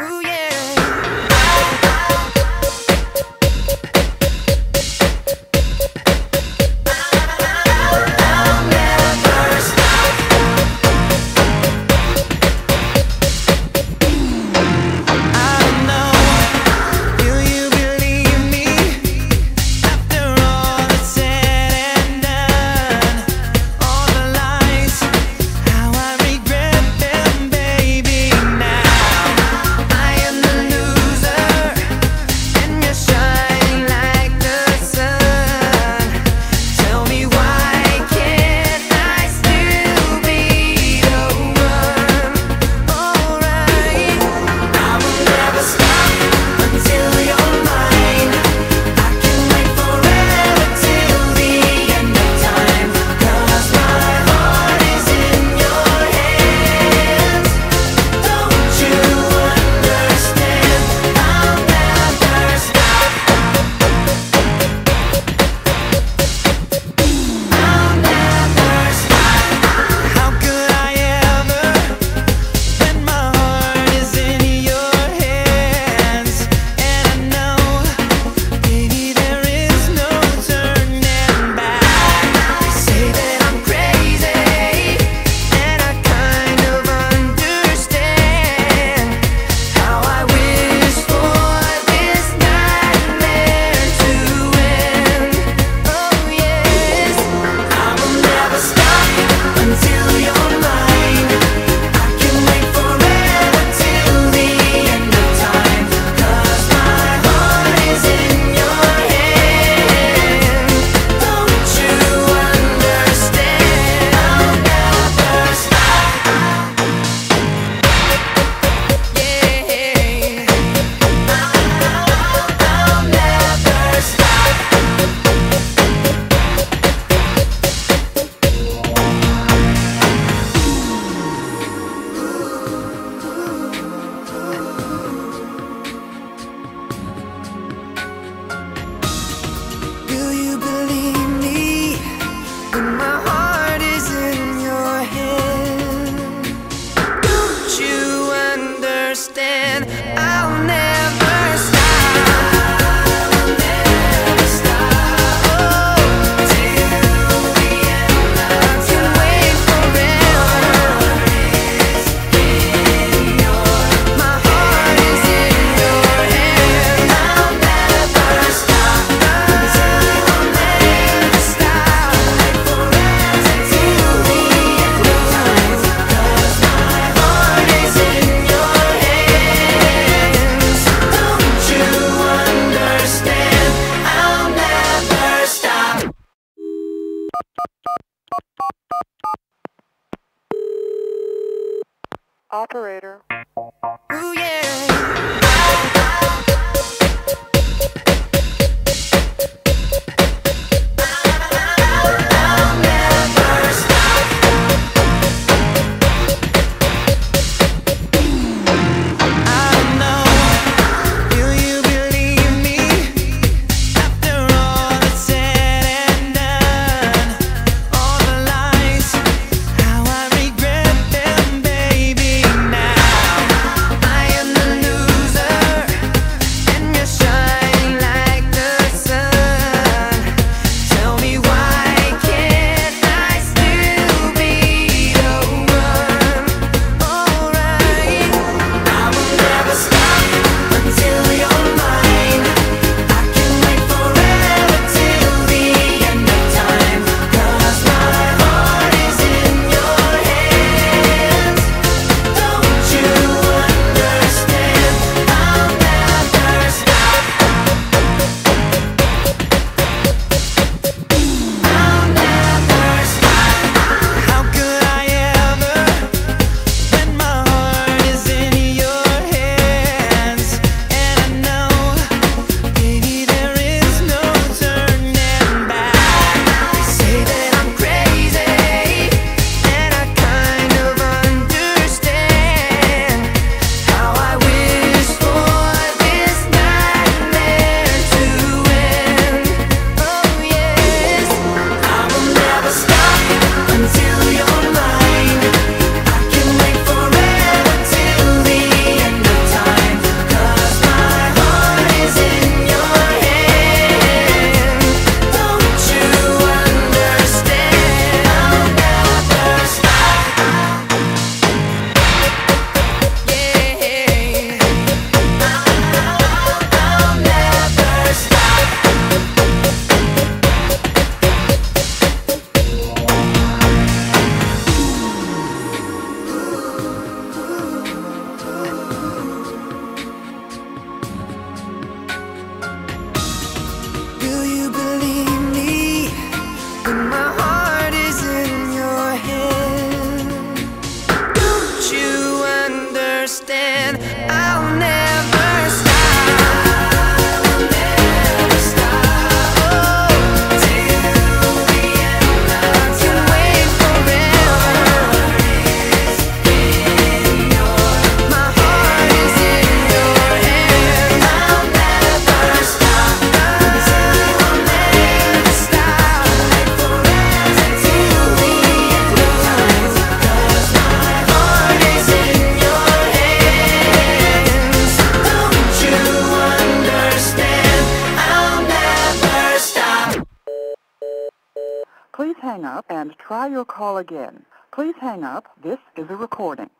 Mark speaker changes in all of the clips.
Speaker 1: Ooh,
Speaker 2: Operator.
Speaker 1: my
Speaker 2: again. Please hang up. This is a recording.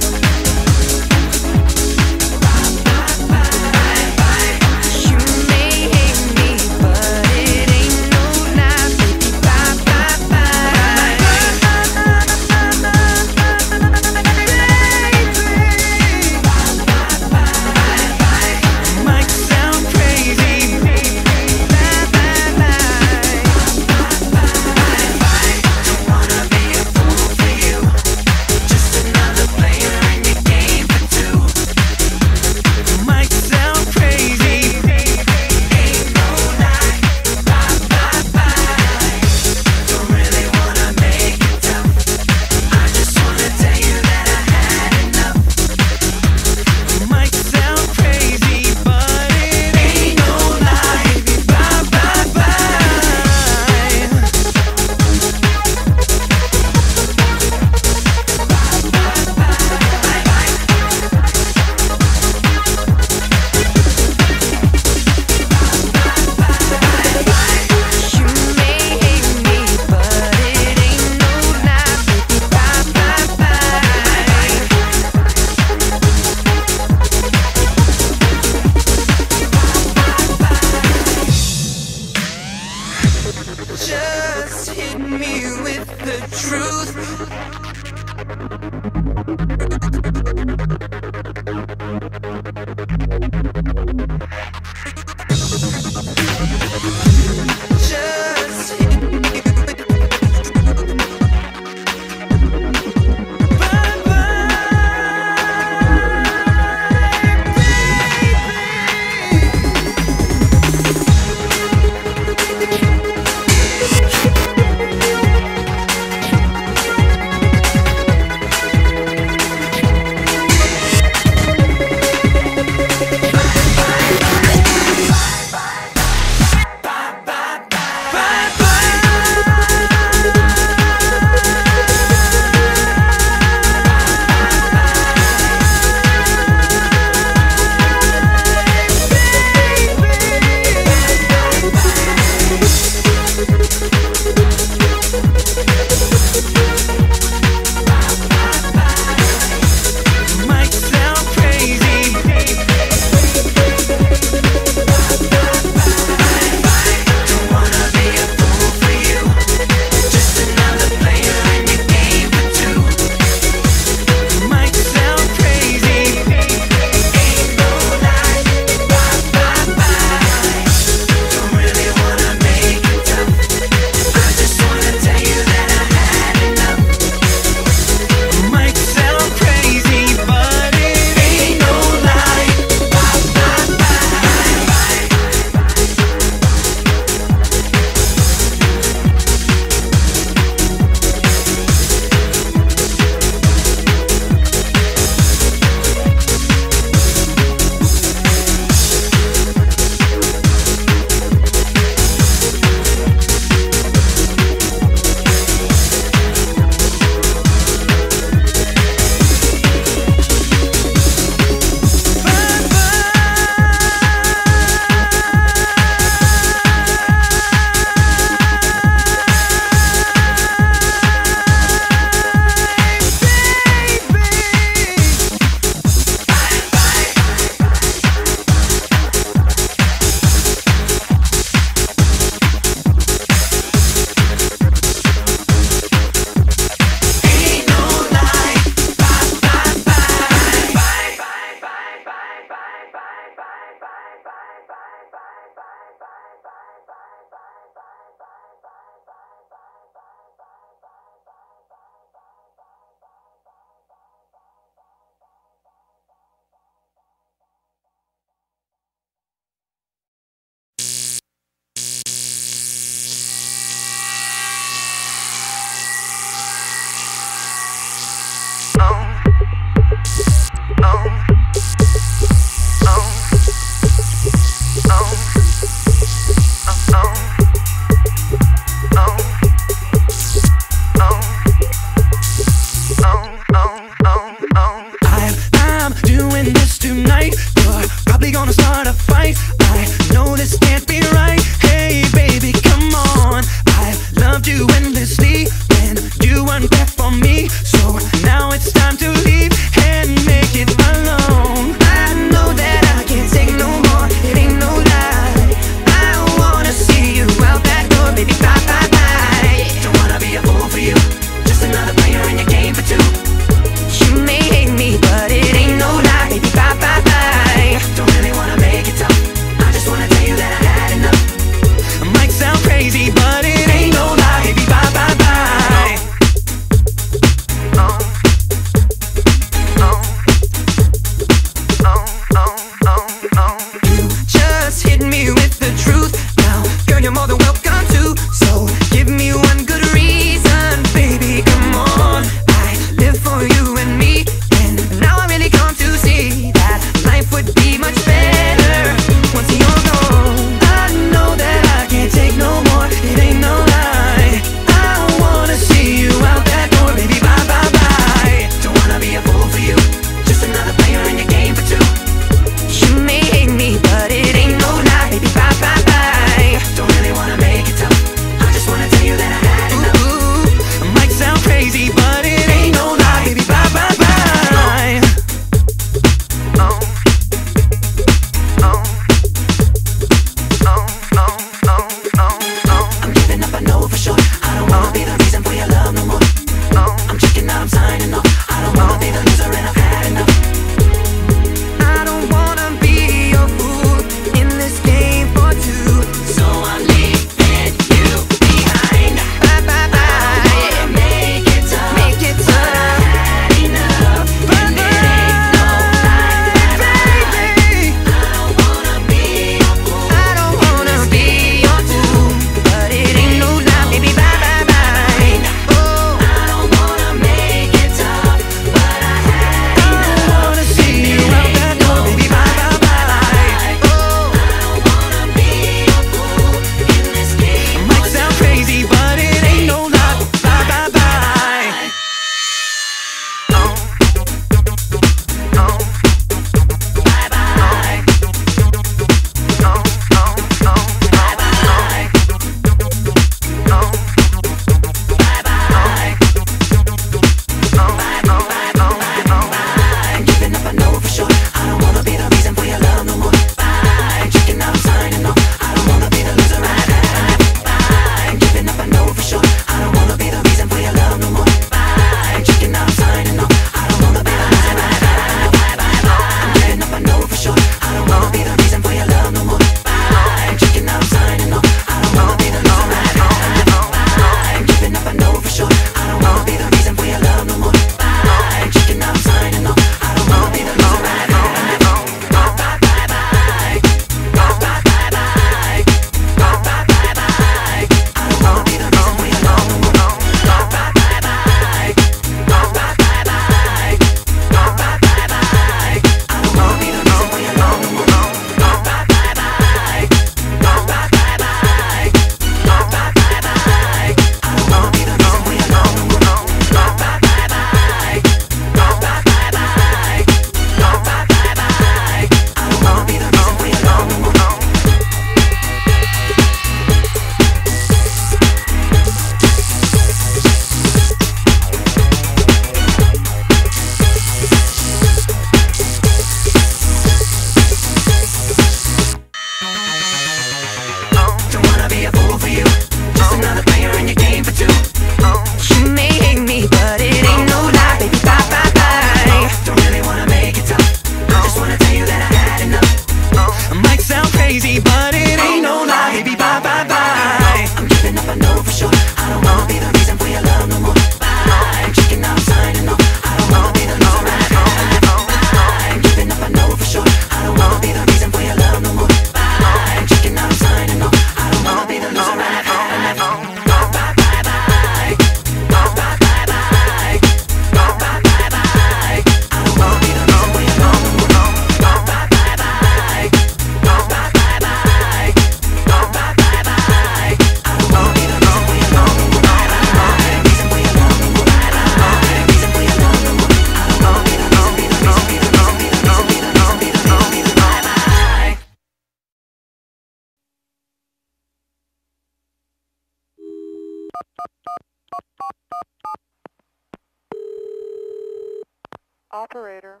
Speaker 1: Operator.